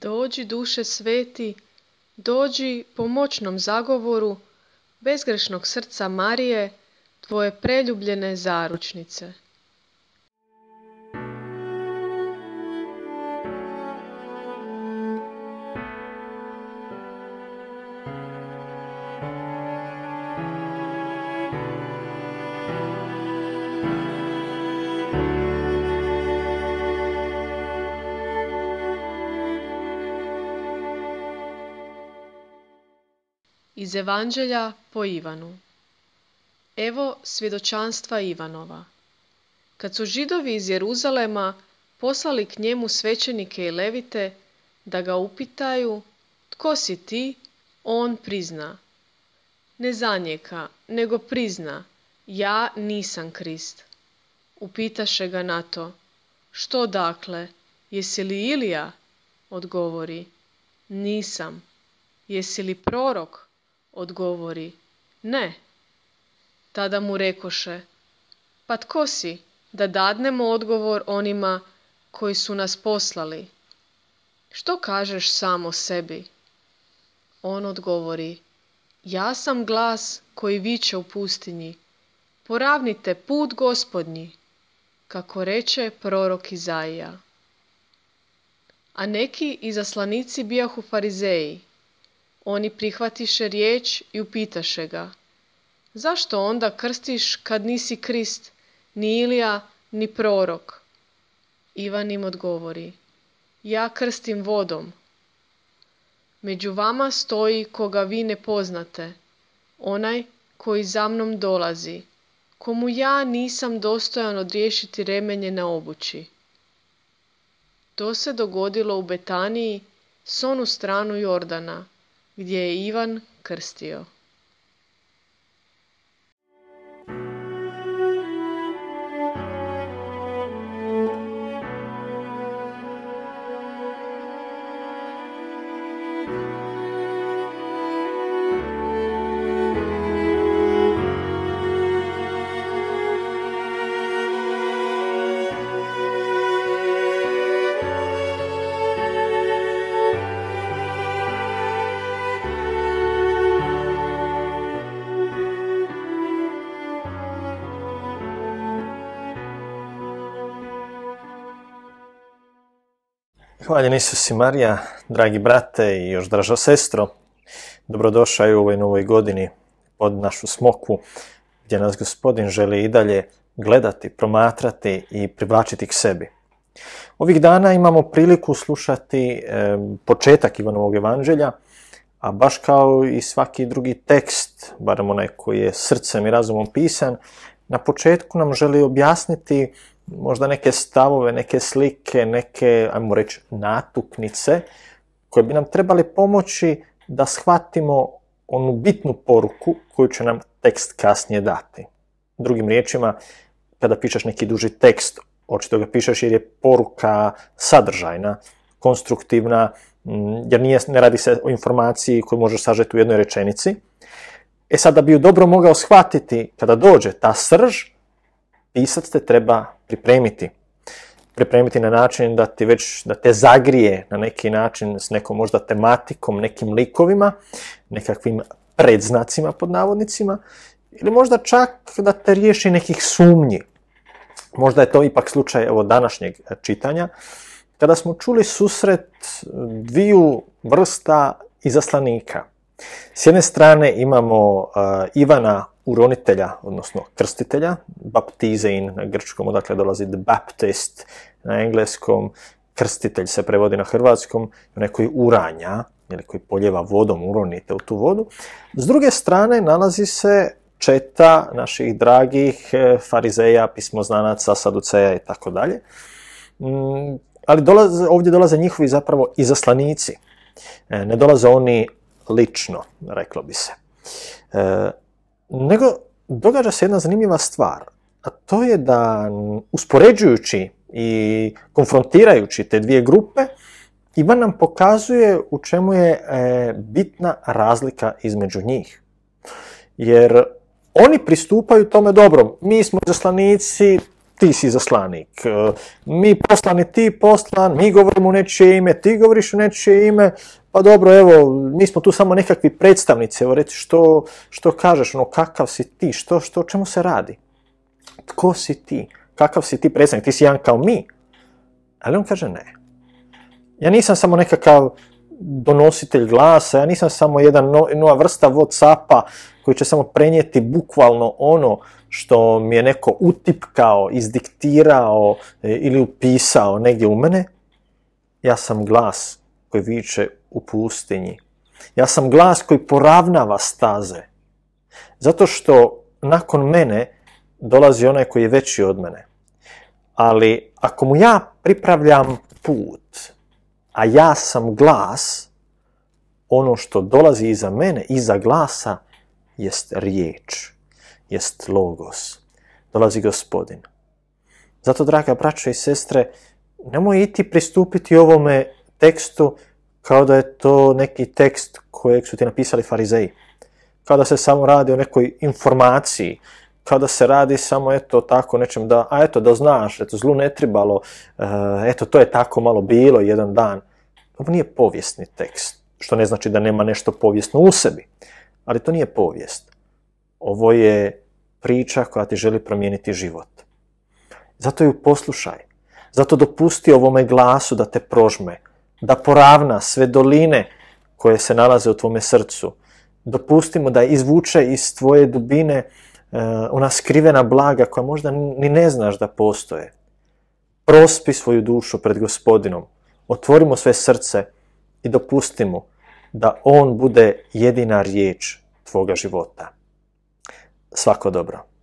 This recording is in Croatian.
Dođi duše sveti, dođi po moćnom zagovoru bezgrešnog srca Marije, tvoje preljubljene zaručnice. Iz Evanđelja po Ivanu Evo svjedočanstva Ivanova. Kad su židovi iz Jeruzalema poslali k njemu svećenike i levite da ga upitaju tko si ti, on prizna. Ne zanijeka, nego prizna, ja nisam Krist. Upitaše ga na to, što dakle, jesi li Ilija? Odgovori, nisam. Jesi li prorok? Odgovori, ne. Tada mu rekoše, pa tko si, da dadnemo odgovor onima koji su nas poslali? Što kažeš samo sebi? On odgovori, ja sam glas koji viče u pustinji, poravnite put gospodnji, kako reče prorok Izaija. A neki izaslanici bijahu farizeji, oni prihvatiše riječ i upitaše ga, zašto onda krstiš kad nisi Krist, ni Ilija, ni prorok? Ivan im odgovori, ja krstim vodom. Među vama stoji koga vi ne poznate, onaj koji za mnom dolazi, komu ja nisam dostojan odriješiti remenje na obući. To se dogodilo u Betaniji, s onu stranu Jordana, gdje je Ivan krstio. Hvaljen Isus i Marija, dragi brate i još draža sestro. Dobrodošao u ovoj novoj godini pod našu smokvu, gdje nas gospodin želi i dalje gledati, promatrati i privlačiti k sebi. Ovih dana imamo priliku slušati početak Ivanovog evanđelja, a baš kao i svaki drugi tekst, barem onaj koji je srcem i razumom pisan, na početku nam želi objasniti možda neke stavove, neke slike, neke, ajmo reći, natuknice koje bi nam trebali pomoći da shvatimo onu bitnu poruku koju će nam tekst kasnije dati. Drugim riječima, kada pišeš neki duži tekst, očito ga pišeš jer je poruka sadržajna, konstruktivna, mm, jer nije, ne radi se o informaciji koju možeš sažeti u jednoj rečenici. E sad, da bi ju dobro mogao shvatiti kada dođe ta srž, pisac te treba pripremiti. Pripremiti na način da ti već, da te zagrije na neki način s nekom možda tematikom, nekim likovima, nekakvim predznacima pod navodnicima, ili možda čak da te riješi nekih sumnji. Možda je to ipak slučaj evo, današnjeg čitanja, kada smo čuli susret dviju vrsta izaslanika. S jedne strane imamo uh, Ivana uronitelja, odnosno krstitelja, baptizein na grčkom, odakle dolazi the baptist na engleskom, krstitelj se prevodi na hrvatskom, onaj koji uranja, ili koji poljeva vodom, uronite u tu vodu. S druge strane nalazi se četa naših dragih e, farizeja, pismoznanaca, saduceja i tako dalje. Mm, ali dolaze, ovdje dolaze njihovi zapravo izaslanici. E, ne dolaze oni lično, reklo bi se. Nego događa se jedna zanimljiva stvar, a to je da uspoređujući i konfrontirajući te dvije grupe, Ivan nam pokazuje u čemu je e, bitna razlika između njih. Jer oni pristupaju tome dobro. Mi smo zaslanici, ti si zaslanik, e, mi poslani, ti poslan, mi govorimo u nečije ime, ti govoriš u nečije ime, pa dobro, evo, mi smo tu samo nekakvi predstavnici, evo reci što, što kažeš, ono, kakav si ti, što, što, čemu se radi? Tko si ti? Kakav si ti predstavnik? Ti si jedan kao mi? Ali on kaže ne. Ja nisam samo nekakav donositelj glasa, ja nisam samo jedan nova vrsta Whatsappa koji će samo prenijeti bukvalno ono što mi je neko utipkao, izdiktirao e, ili upisao negdje u mene. Ja sam glas koji viče u pustinji. Ja sam glas koji poravnava staze. Zato što nakon mene dolazi onaj koji je veći od mene. Ali ako mu ja pripravljam put, a ja sam glas, ono što dolazi iza mene, iza glasa, jest riječ, jest logos. Dolazi gospodin. Zato, draga braćo i sestre, nemoj iti pristupiti ovome tekstu kao da je to neki tekst kojeg su ti napisali farizeji. Kao da se samo radi o nekoj informaciji, kao da se radi samo eto tako nečem da, a eto da znaš, eto zlu ne tribalo, eh, eto to je tako malo bilo jedan dan. Ovo nije povijesni tekst, što ne znači da nema nešto povijesno u sebi, ali to nije povijest. Ovo je priča koja ti želi promijeniti život. Zato ju poslušaj. Zato dopusti ovome glasu da te prožme, da poravna sve doline koje se nalaze u tvome srcu. Dopustimo da izvuče iz tvoje dubine uh, ona skrivena blaga koja možda ni ne znaš da postoje. Prospi svoju dušu pred gospodinom. Otvorimo sve srce i dopustimo da on bude jedina riječ tvoga života. Svako dobro.